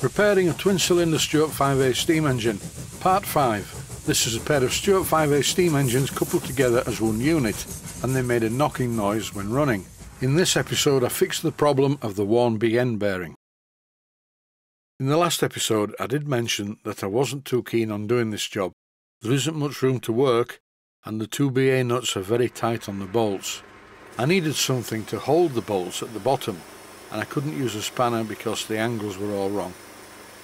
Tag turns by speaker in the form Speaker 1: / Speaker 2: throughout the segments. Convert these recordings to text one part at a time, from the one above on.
Speaker 1: Repairing a twin-cylinder Stuart 5A steam engine, Part 5. This is a pair of Stuart 5A steam engines coupled together as one unit, and they made a knocking noise when running. In this episode I fixed the problem of the worn end bearing. In the last episode I did mention that I wasn't too keen on doing this job. There isn't much room to work, and the two BA nuts are very tight on the bolts. I needed something to hold the bolts at the bottom, and I couldn't use a spanner because the angles were all wrong.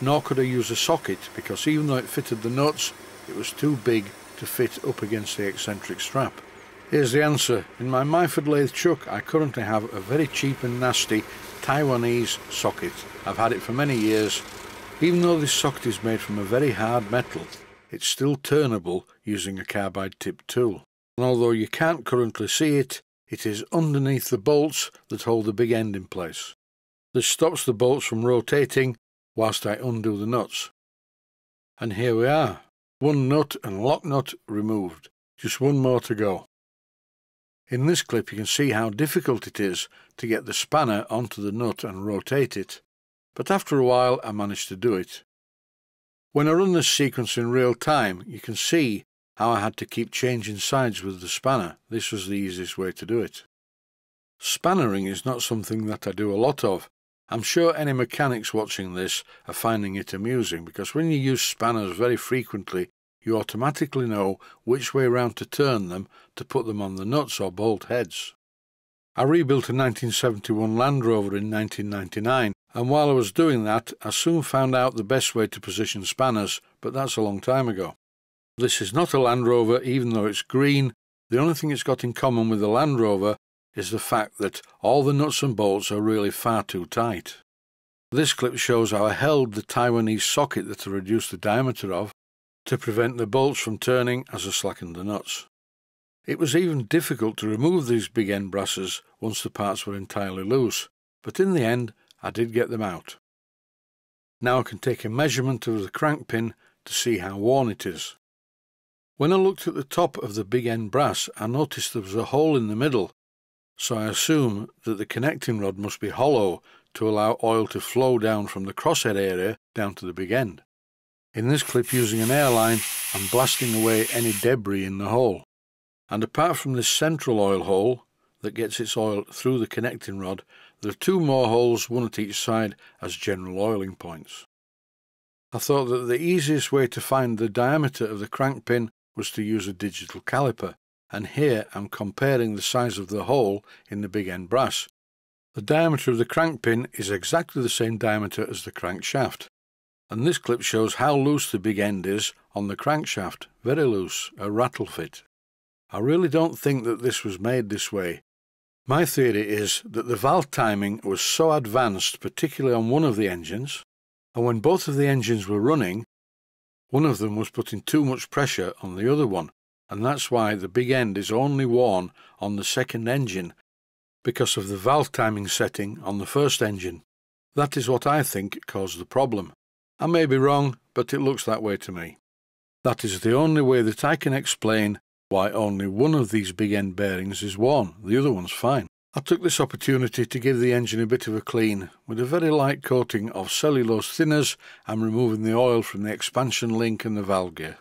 Speaker 1: Nor could I use a socket because even though it fitted the nuts, it was too big to fit up against the eccentric strap. Here's the answer. In my Myford lathe chuck I currently have a very cheap and nasty Taiwanese socket. I've had it for many years. Even though this socket is made from a very hard metal, it's still turnable using a carbide tip tool. And although you can't currently see it, it is underneath the bolts that hold the big end in place. This stops the bolts from rotating whilst I undo the nuts. And here we are, one nut and lock nut removed. Just one more to go. In this clip you can see how difficult it is to get the spanner onto the nut and rotate it, but after a while I managed to do it. When I run this sequence in real time you can see how I had to keep changing sides with the spanner. This was the easiest way to do it. Spannering is not something that I do a lot of. I'm sure any mechanics watching this are finding it amusing because when you use spanners very frequently you automatically know which way round to turn them to put them on the nuts or bolt heads. I rebuilt a 1971 Land Rover in 1999 and while I was doing that I soon found out the best way to position spanners, but that's a long time ago. This is not a Land Rover, even though it's green. The only thing it's got in common with the Land Rover is the fact that all the nuts and bolts are really far too tight. This clip shows how I held the Taiwanese socket that I reduced the diameter of to prevent the bolts from turning as I slackened the nuts. It was even difficult to remove these big end brasses once the parts were entirely loose, but in the end I did get them out. Now I can take a measurement of the crank pin to see how worn it is. When I looked at the top of the big end brass, I noticed there was a hole in the middle, so I assume that the connecting rod must be hollow to allow oil to flow down from the crosshead area down to the big end. In this clip using an airline, I'm blasting away any debris in the hole. And apart from this central oil hole that gets its oil through the connecting rod, there are two more holes, one at each side, as general oiling points. I thought that the easiest way to find the diameter of the crank pin was to use a digital caliper, and here I'm comparing the size of the hole in the big end brass. The diameter of the crank pin is exactly the same diameter as the crankshaft, and this clip shows how loose the big end is on the crankshaft, very loose, a rattle fit. I really don't think that this was made this way. My theory is that the valve timing was so advanced, particularly on one of the engines, and when both of the engines were running, one of them was putting too much pressure on the other one, and that's why the big end is only worn on the second engine because of the valve timing setting on the first engine. That is what I think caused the problem. I may be wrong, but it looks that way to me. That is the only way that I can explain why only one of these big end bearings is worn, the other one's fine. I took this opportunity to give the engine a bit of a clean. With a very light coating of cellulose thinners, I'm removing the oil from the expansion link and the valve gear.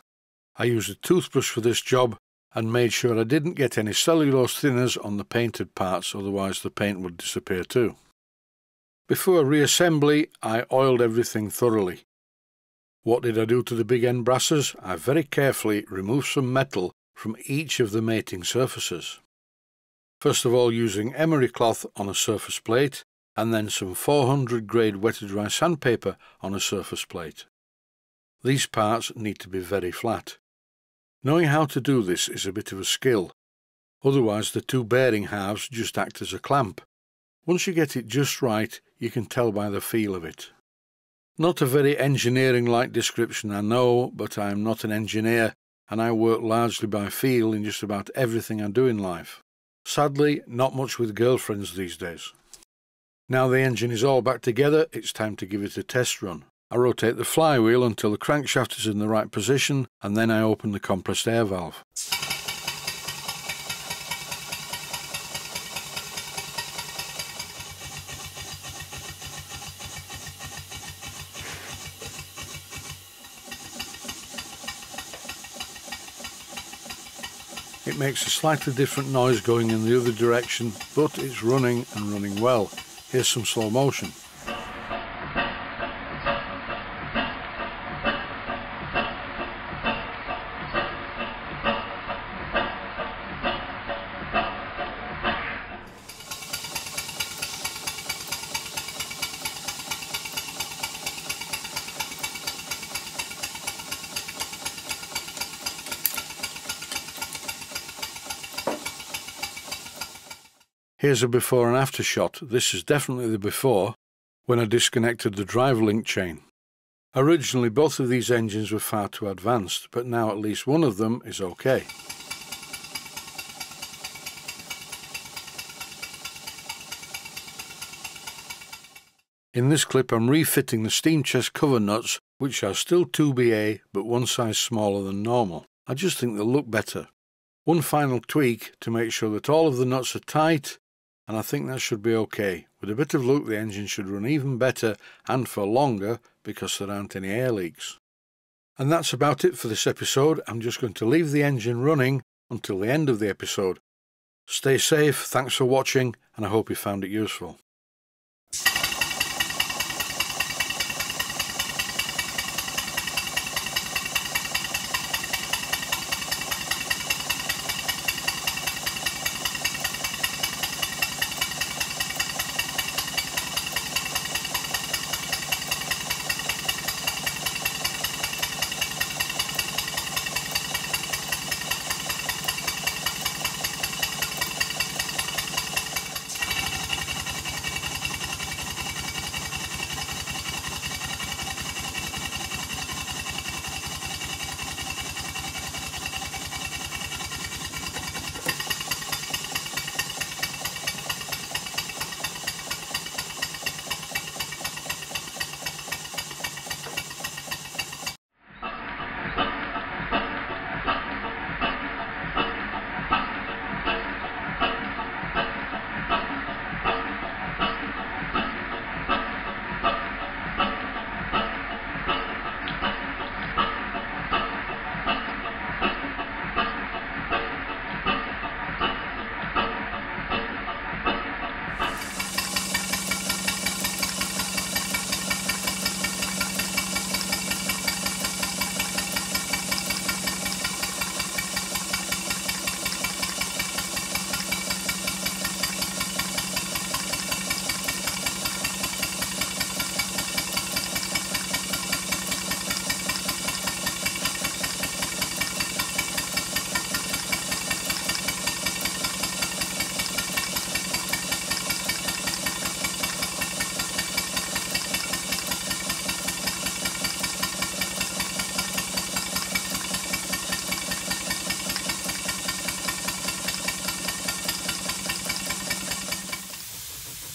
Speaker 1: I used a toothbrush for this job and made sure I didn't get any cellulose thinners on the painted parts, otherwise the paint would disappear too. Before reassembly, I oiled everything thoroughly. What did I do to the big end brasses? I very carefully removed some metal from each of the mating surfaces. First of all using emery cloth on a surface plate and then some 400 grade wet dry sandpaper on a surface plate. These parts need to be very flat. Knowing how to do this is a bit of a skill, otherwise the two bearing halves just act as a clamp. Once you get it just right, you can tell by the feel of it. Not a very engineering-like description, I know, but I am not an engineer, and I work largely by feel in just about everything I do in life. Sadly, not much with girlfriends these days. Now the engine is all back together, it's time to give it a test run. I rotate the flywheel until the crankshaft is in the right position and then I open the compressed air valve. It makes a slightly different noise going in the other direction, but it's running and running well. Here's some slow motion. Here's a before and after shot. This is definitely the before, when I disconnected the drive link chain. Originally both of these engines were far too advanced, but now at least one of them is okay. In this clip I'm refitting the steam chest cover nuts, which are still 2BA but one size smaller than normal. I just think they'll look better. One final tweak to make sure that all of the nuts are tight and I think that should be okay. With a bit of luck the engine should run even better and for longer because there aren't any air leaks. And that's about it for this episode. I'm just going to leave the engine running until the end of the episode. Stay safe, thanks for watching, and I hope you found it useful.